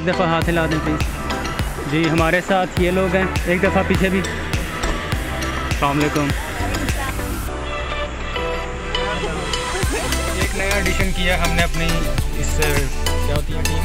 एक दफ़ा हाथ हिला दें प्लीज़ जी हमारे साथ ये लोग हैं। एक दफ़ा पीछे भी। अलकुम एक नया एडिशन किया हमने अपनी इस क्या होती है टीम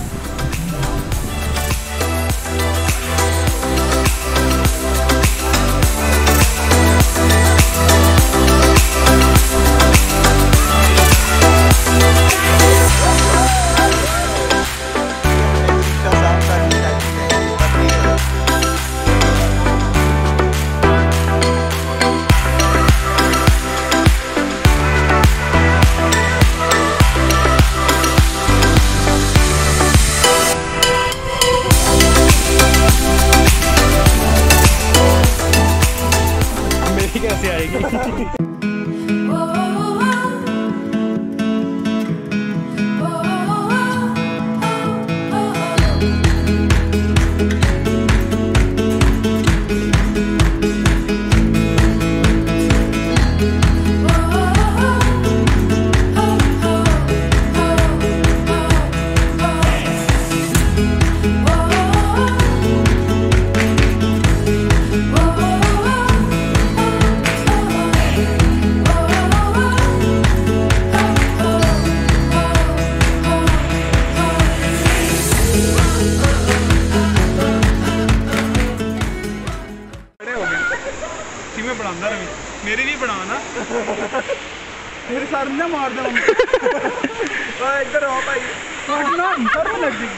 मेरे सर ने मार दे इधर आओ भाई सर में लग गई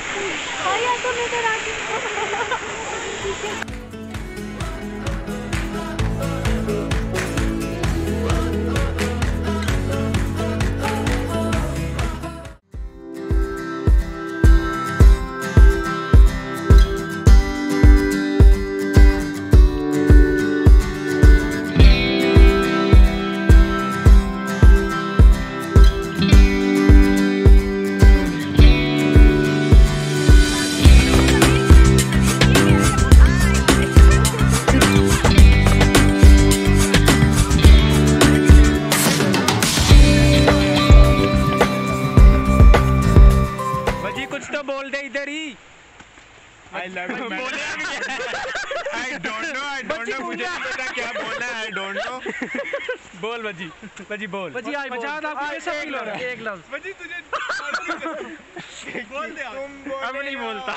I don't know I don't know मुझे नहीं पता क्या बोलना है आई डोंट नो बोल बजी बजी बोल। बजी आई मज़ाक आपको कैसा फील हो रहा है? एक लफ्ज। बजी तुझे बोल दे अब नहीं बोलता।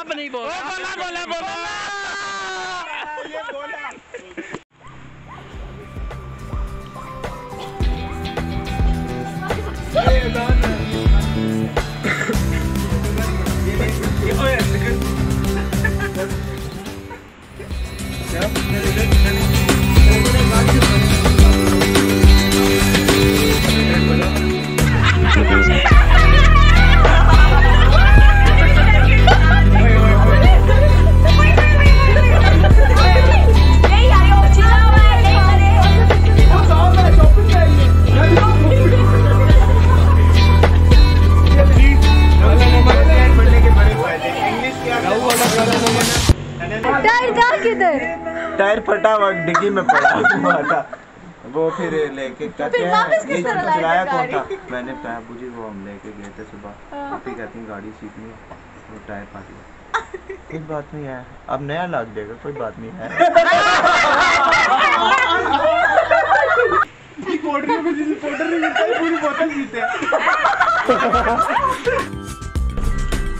अब नहीं बोलता। बोला बोला बोला। ये बोला। टायर टायर फटा डिग्गी में पड़ा हुआ था। वो फिर लेके कहते हैं ये चलाया कौन था? मैंने कहा बुझी वो हम लेके गए थे सुबह। हाँ। आप कहती हैं गाड़ी सीखनी है वो टायर फट गया। कोई बात नहीं है अब नया लाग देगा कोई बात नहीं है। पोटरी में जिस पोटर नहीं मिलता है पूरी बोतल पीते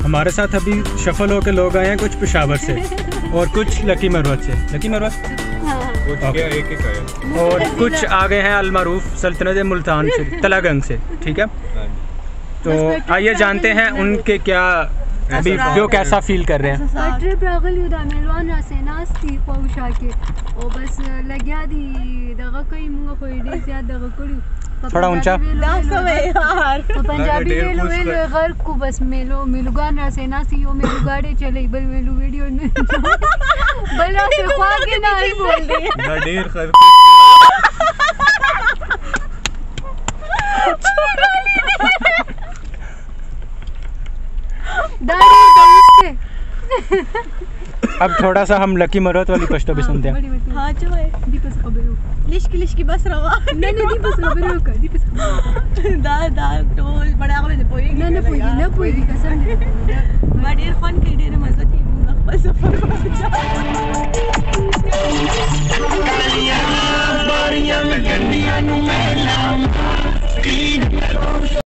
हमारे साथ अभी शफल होकर लोग आए हैं कुछ पेशावर से और कुछ लकी मरवत से। लकी मरवत और कुछ आ गए हैं अलमारूफ सल्तनत मुल्तान से तलागंग से ठीक है? तो आइए जानते हैं उनके क्या अभी जो कैसा फील कर रहे हैं? ट्रिप रागल युदा मेलवान रासेनास थी पौशाके ओ बस लग्या दी दगा कोई मुंगा कोई दे ज़्यादा दगा कोड़ी। थोड़ा ऊँचा। यार। पंजाबी वेलो वेलो घर को बस मेलो मिलुगान रासेनास यो मेलु चले बल मेलु वीडियो बलरा तो से ख्वाब के ना ही बोल दी ढडेर खर। अब थोड़ा सा हम लकी मरोत वाली पश्तो भी हाँ, सुनते हैं। हाँ जो है दीपस खबरो लिश की लिश की बस रवा। नहीं नहीं दीपस खबरो का दीपस दा दा टोल बड़ा आगे पोई ना ना पोई ना पोई कसम बड़े खान के डेरे मज़ा थी